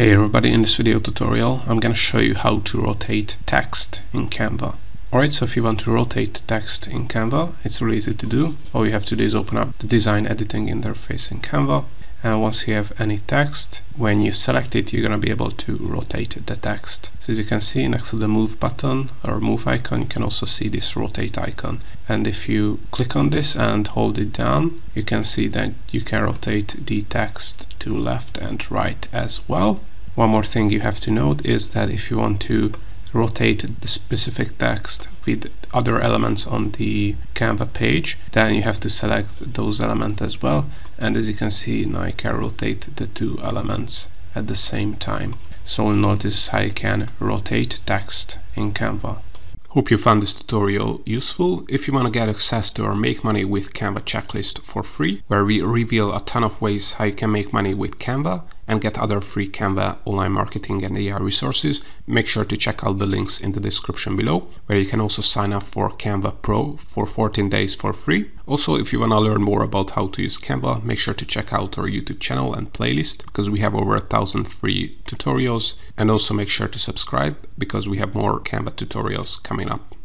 Hey everybody, in this video tutorial I'm gonna show you how to rotate text in Canva. Alright, so if you want to rotate text in Canva, it's really easy to do. All you have to do is open up the design editing interface in Canva and once you have any text, when you select it you're gonna be able to rotate the text. So as you can see next to the move button or move icon you can also see this rotate icon and if you click on this and hold it down you can see that you can rotate the text to left and right as well one more thing you have to note is that if you want to rotate the specific text with other elements on the Canva page, then you have to select those elements as well. And as you can see, now I can rotate the two elements at the same time. So notice how you can rotate text in Canva. Hope you found this tutorial useful. If you want to get access to our Make Money with Canva checklist for free, where we reveal a ton of ways how you can make money with Canva and get other free Canva online marketing and AI resources, make sure to check out the links in the description below, where you can also sign up for Canva Pro for 14 days for free. Also, if you want to learn more about how to use Canva, make sure to check out our YouTube channel and playlist because we have over a thousand free tutorials. And also make sure to subscribe because we have more Canva tutorials coming up.